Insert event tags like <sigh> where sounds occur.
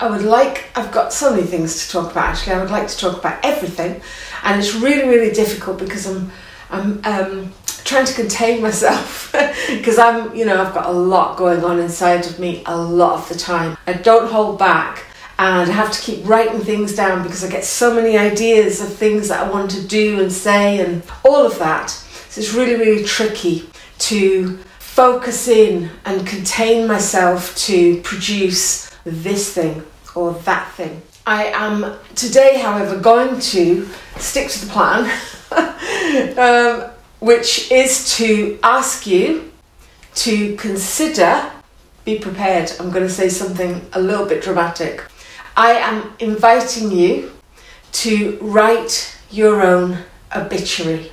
I would like, I've got so many things to talk about actually. I would like to talk about everything, and it's really, really difficult because I'm, I'm um, trying to contain myself <laughs> because I'm, you know, I've got a lot going on inside of me a lot of the time. I don't hold back and I have to keep writing things down because I get so many ideas of things that I want to do and say and all of that. So it's really, really tricky to focus in and contain myself to produce this thing or that thing. I am today, however, going to stick to the plan, <laughs> um, which is to ask you to consider, be prepared. I'm going to say something a little bit dramatic. I am inviting you to write your own obituary.